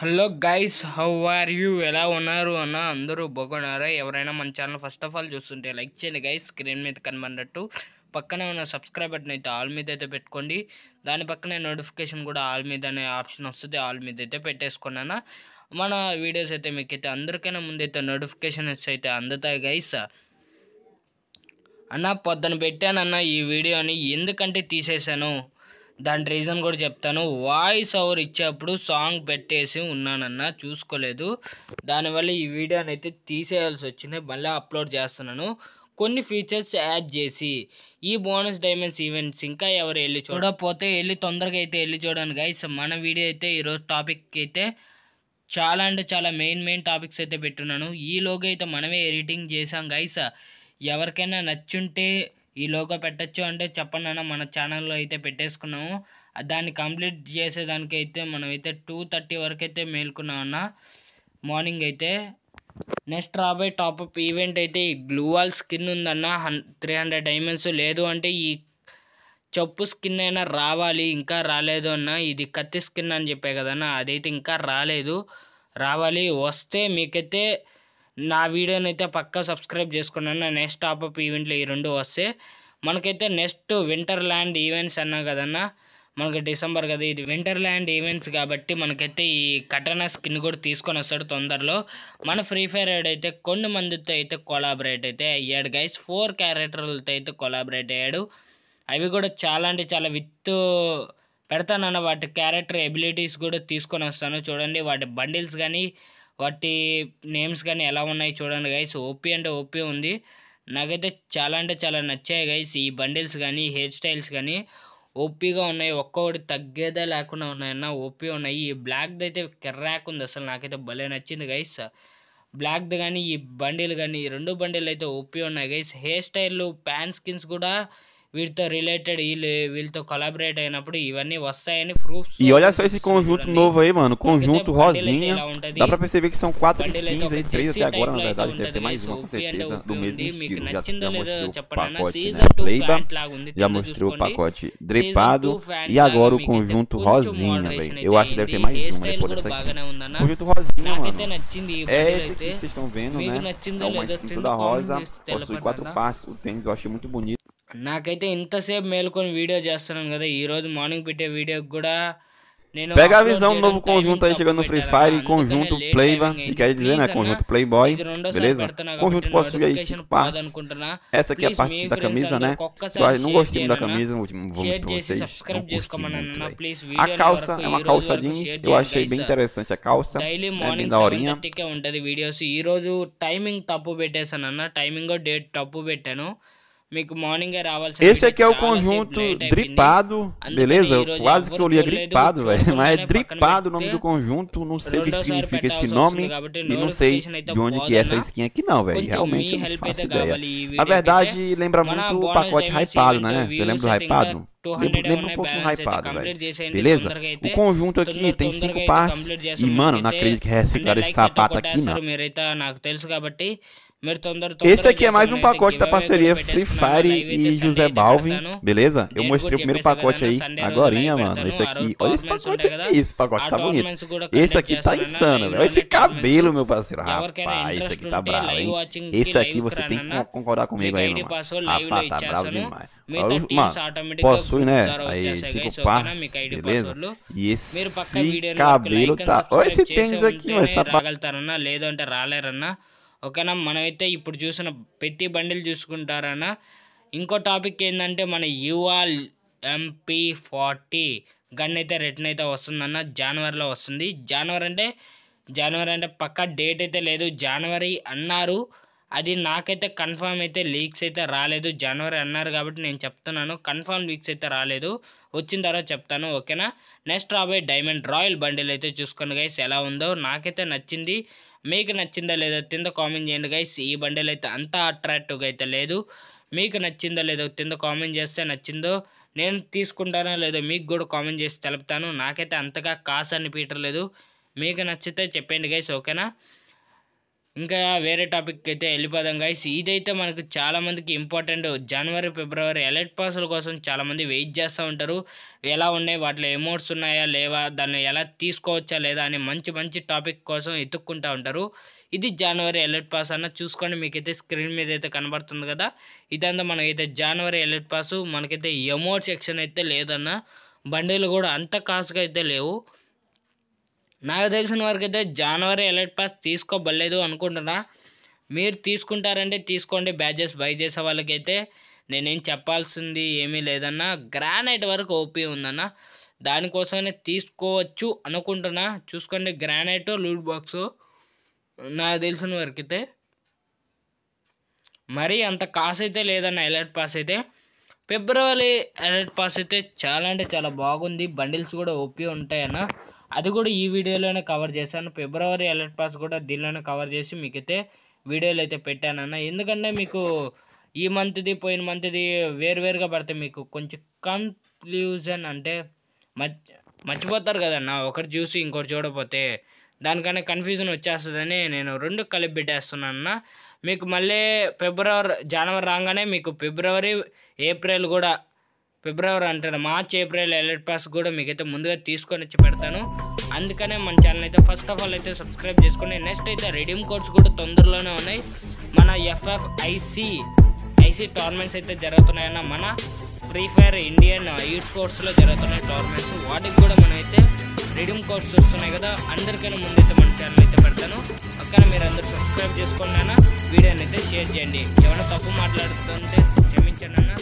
Hello guys how are you? ఎలా ఉన్నారు? అన్న అందరూ బాగున్నారా? ఎవరైనా మన ఛానల్ ఫస్ట్ ఆఫ్ ఆల్ చూస్తుంటే లైక్ చేయండి గైస్ స్క్రీన్ మీద కనబడినట్టు. పక్కనే ఉన్న సబ్స్క్రైబ్ బటన్ అయితే ఆల్ మీద అయితే పెట్టుకోండి. దాని పక్కనే నోటిఫికేషన్ కూడా ఆల్ మీద అనే ఆప్షన్ వస్తుంది ఆల్ మీద అయితే పెట్టేసుకున్నాను మన వీడియోస్ అయితే మీకైతే అందరికైనా ముందైతే నోటిఫికేషన్స్ అయితే అందుతాయి గైస్. అన్న పొద్దున పెట్టానన్న ఈ వీడియోని ఎందుకంటే తీసేశాను? దాని రీజన్ కూడా చెప్తాను. వాయిస్ ఓవర్ ఇచ్చేప్పుడు సాంగ్ పెట్టేసి ఉన్నానన్న చూసుకోలేదు. దానివల్ల ఈ వీడియోని అయితే తీసేయాల్సి వచ్చింది. మళ్ళీ అప్లోడ్ చేస్తున్నాను. కొన్ని ఫీచర్స్ యాడ్ చేసి ఈ బోనస్ డైమండ్స్ ఈవెంట్స్ ఇంకా ఎవరు వెళ్ళి చూడకపోతే వెళ్ళి తొందరగా అయితే వెళ్ళి చూడండి గైస్ మన వీడియో అయితే ఈరోజు టాపిక్ అయితే చాలా అంటే చాలా మెయిన్ మెయిన్ టాపిక్స్ అయితే పెట్టున్నాను. ఈ అయితే మనమే ఎడిటింగ్ చేసాం గైస్ ఎవరికైనా నచ్చుంటే ఈ లోగో పెట్టచ్చు అంటే చెప్పండి అన్న మన ఛానల్లో అయితే పెట్టేసుకున్నాము. దాన్ని కంప్లీట్ చేసేదానికి అయితే మనమైతే టూ థర్టీ వరకు అయితే మేల్కున్నాం అన్న. మార్నింగ్ అయితే నెక్స్ట్ రాబోయే టాప్అప్ ఈవెంట్ అయితే ఈ గ్లూవాల్ స్కిన్ ఉందన్న. హన్ త్రీ హండ్రెడ్ డైమండ్స్ లేదు అంటే ఈ చెప్పు స్కిన్ అయినా రావాలి ఇంకా రాలేదు అన్న. ఇది కత్తి స్కిన్ అని చెప్పే కదన్న అదైతే ఇంకా రాలేదు. రావాలి. వస్తే మీకైతే నా వీడియోని అయితే పక్కా సబ్స్క్రైబ్ చేసుకున్నాను నెక్స్ట్ టాప్అప్ ఈవెంట్లు ఈ రెండు వస్తే మనకైతే నెక్స్ట్ వింటర్ ల్యాండ్ ఈవెంట్స్ అన్నా కదన్నా. మనకి డిసెంబర్ కదా ఇది. వింటర్ ల్యాండ్ ఈవెంట్స్ కాబట్టి మనకైతే ఈ కటనా స్కిన్ కూడా తీసుకొని వస్తాడు తొందరలో. మన ఫ్రీ ఫైర్ అయితే కొన్ని మందితో అయితే కొలాబరేట్ అయితే అయ్యాడు. గైస్ ఫోర్ క్యారెక్టర్లతో అయితే కొలాబరేట్ అయ్యాడు. అవి కూడా చాలా అంటే చాలా విత్ పెడతానన్న. వాటి క్యారెక్టర్ ఎబిలిటీస్ కూడా తీసుకొని వస్తాను. చూడండి వాటి బండిల్స్ కానీ వాటి నేమ్స్ కానీ ఎలా ఉన్నాయి చూడండి గైస్ ఓపీ అంటే ఓపీ ఉంది. నాకైతే చాలా అంటే చాలా నచ్చాయి గైస్ ఈ బండిల్స్ కానీ హెయిర్ స్టైల్స్ కానీ ఓపీగా ఉన్నాయి. ఒక్కొక్కటి తగ్గేదే లేకుండా ఉన్నాయన్న ఓపీ ఉన్నాయి. ఈ బ్లాక్ది అయితే కెర్రాక్ ఉంది అసలు. నాకైతే భలే నచ్చింది గైస్ బ్లాక్ది కానీ ఈ బండిలు కానీ ఈ రెండు బండిలు అయితే ఓపీ ఉన్నాయి guys hair style pan skins కూడా వీటితో రిలేటెడ్ వీళ్ళు వీళ్ళతో కొలాబరేట్ అయినప్పుడు ఇవన్నీ వస్తాయని proofs E olha só esse conjunto novo aí, mano. Conjunto rosinha. Dá pra perceber que são quatro skins aí, três até agora, na verdade. Deve ter mais uma com certeza, do mesmo estilo. Já, já mostrei o pacote, né? Playba. Já mostrei o pacote drepado. E agora o conjunto rosinha, velho. Eu acho que deve ter mais uma depois dessa aqui. Conjunto rosinha, నాకైతే mano. నచ్చింది ఈ É bundle esse అయితే aqui que vocês estão vendo, మీకు né? నచ్చిందో É uma లేదో skin కింద toda comment rosa. చేసి Possui quatro తెలపండి passos. O tênis eu achei muito bonito. నాకైతే ఇంతసేపు మేలుకొని వీడియో చేస్తున్నాను కదా ఈ రోజు మార్నింగ్ పెట్టే వీడియోకి కూడా నేను Pega a upload visão do చేయడం novo timing conjunto aí తప్పు chegando no Free పెట్టాను Fire, అన్న. conjunto అందుకనే late Playba, timing que అయింది. quer dizer, né? Please Conjunto అన్న, Playboy, ఇది రెండోసారి beleza? పెడుతున్నా Conjunto కాబట్టి possui aí notification cinco partes. పోదనుకుంటున్నా. Essa aqui é a Please, parte me da friends camisa, né? అందరికి ఒక్కసారి Eu não share gostei muito da చేయనన్నా. camisa, vou vou share mentir pra చేసి vocês. Não subscribe curti చేసుకోమన్నా muito, velho. Please A video calça é uma calça jeans, eu achei bem interessante interessante a calça, daily é bem morning da seven horinha. థర్టీకే ఉంటుంది videos ఈ రోజు timing తప్పు పెట్టేశాను అన్న timing date తప్పు పెట్టాను మీకు మార్నింగే రావాల్సి Esse aqui é o conjunto dripado, beleza? Eu quase que eu lia gripado, velho. Mas é dripado o nome do conjunto, não sei o que significa esse nome e não sei de onde que é essa skin aqui não, velho. Realmente eu não faço ideia. Na verdade, lembra muito o pacote hypado, né? Você lembra do hypado? Lembra, lembra um pouco do hypado, velho. Beleza? O conjunto aqui tem cinco partes e, mano, não acredito que reciclaram esse sapato aqui, não. Esse aqui é mais um pacote da parceria Free Fire e José Balvin, beleza? Eu mostrei o primeiro pacote aí agorinha, mano. Esse aqui, olha esse pacote aqui, esse pacote tá bonito. Esse aqui tá insano, velho. Esse cabelo, meu parceiro. Rapaz, esse aqui tá bravo, hein? Esse aqui você tem que concordar comigo aí, mano. Rapaz, tá bravo demais. Mano, possui, né? Aí, cinco partes, beleza? E esse cabelo tá... Olha esse tênis aqui, mano. Essa... ఓకేనా? మనమైతే ఇప్పుడు చూసిన ప్రతి bundle చూసుకుంటారన్నా ఇంకో topic ఏంటంటే మన యువాల్ MP forty gun అయితే రిటర్న్ అయితే వస్తుందన్న జనవరిలో వస్తుంది. జనవరి అంటే జనవరి అంటే పక్క డేట్ అయితే లేదు. జనవరి అన్నారు. అది నాకైతే కన్ఫర్మ్ అయితే లీక్స్ అయితే రాలేదు. జనవరి అన్నారు కాబట్టి నేను చెప్తున్నాను. కన్ఫామ్ లీక్స్ అయితే రాలేదు. వచ్చిన తర్వాత చెప్తాను. ఓకేనా? నెక్స్ట్ రాబోయే డైమండ్ రాయల్ బండిల్ అయితే చూసుకోండి గైస్ ఎలా ఉందో. నాకైతే నచ్చింది. మీకు నచ్చిందా లేదో కింద కామెంట్ చేయండి గైస్ ఈ బండిల్ అయితే అంత అట్రాక్టివ్గా అయితే లేదు. మీకు నచ్చిందో లేదో కింద కామెంట్ చేస్తే నచ్చిందో నేను తీసుకుంటానో లేదో మీకు కూడా కామెంట్ చేసి తెలుపుతాను. నాకైతే అంతగా కాసు అనిపించలేదు మీకు నచ్చితే చెప్పండి గైస్ ఓకేనా ఇంకా వేరే టాపిక్ అయితే వెళ్ళిపోదాం గైస్ ఇదైతే మనకు చాలామందికి ఇంపార్టెంట్ జనవరి ఫిబ్రవరి ఎలర్ట్ పాసుల కోసం చాలామంది వెయిట్ చేస్తూ ఉంటారు. ఎలా ఉన్నాయి? వాటిలో ఎమౌంట్స్ ఉన్నాయా? లేవా? దాన్ని ఎలా తీసుకోవచ్చా? లేదా? అని మంచి మంచి టాపిక్ కోసం ఎత్తుక్కుంటూ ఉంటారు. ఇది జనవరి ఎలర్ట్ పాస్ అన్న చూసుకోండి. మీకైతే స్క్రీన్ మీద అయితే కనబడుతుంది కదా. ఇదంతా మనకైతే జనవరి ఎలర్ట్ పాస్ మనకైతే ఎమౌంట్ సెక్షన్ అయితే లేదన్న. బండిలు కూడా అంత కాస్ట్గా అయితే లేవు. నాకు తెలిసిన వరకు అయితే జనవరి ఎలర్ట్ పాస్ తీసుకోబడలేదు అనుకుంటున్నా. మీరు తీసుకుంటారంటే తీసుకోండి బ్యాచెస్ బై చేసే వాళ్ళకైతే. నేనేం చెప్పాల్సింది ఏమీ లేదన్నా. గ్రానైట్ వరకు ఓపీ ఉందన్న. దానికోసమే తీసుకోవచ్చు అనుకుంటున్నా. చూసుకోండి గ్రానైట్ లూట్ బాక్స్ నాకు తెలిసిన వరకు అయితే మరీ అంత కాస్ట్ అయితే లేదన్న ఎలర్ట్ పాస్ అయితే. ఫిబ్రవరి ఎలర్ట్ పాస్ అయితే చాలా అంటే చాలా బాగుంది. బండిల్స్ కూడా ఓపీ ఉంటాయన్న. అది కూడా ఈ వీడియోలోనే కవర్ చేశాను. ఫిబ్రవరి అలర్ట్ పాస్ కూడా దీనిలోనే కవర్ చేసి మీకైతే వీడియోలు అయితే పెట్టానన్న. ఎందుకంటే మీకు ఈ మంత్ది పోయిన మంత్ది వేరువేరుగా పడితే మీకు కొంచెం కన్ఫ్యూజన్ అంటే మర్చి మర్చిపోతారు కదన్న. ఒకటి చూసి ఇంకోటి చూడకపోతే దానికన్నా కన్ఫ్యూజన్ వచ్చేస్తుందని నేను రెండు కలిపి పెట్టేస్తున్నాను మీకు మళ్ళీ ఫిబ్రవరి జనవరి రాగానే మీకు ఫిబ్రవరి ఏప్రిల్ కూడా ఫిబ్రవరి అంటారు మార్చ్ ఏప్రిల్ ఎలర్ట్ పాస్ కూడా మీకైతే ముందుగా తీసుకొని వచ్చి పెడతాను. అందుకనే మన ఛానల్ అయితే ఫస్ట్ ఆఫ్ ఆల్ అయితే సబ్స్క్రైబ్ చేసుకోండి. నెక్స్ట్ అయితే రెడీమ్ కోడ్స్ కూడా తొందరలోనే ఉన్నాయి. మన ఎఫ్ఎఫ్ఐసి ఐసీ టోర్నమెంట్స్ అయితే జరుగుతున్నాయన్న మన ఫ్రీ ఫైర్ ఇండియన్ యూత్ స్పోర్ట్స్లో జరుగుతున్నాయి టోర్నమెంట్స్ వాటికి కూడా మనమైతే అయితే రెడీమ్ కోడ్స్ వస్తున్నాయి కదా. అందరికైనా ముందైతే మన ఛానల్ అయితే పెడతాను. అక్కడ మీరు అందరూ సబ్స్క్రైబ్ చేసుకోండి అన్న. వీడియోని అయితే షేర్ చేయండి. ఏమైనా తప్పు మాట్లాడుతుంటే క్షమించండి అన్న.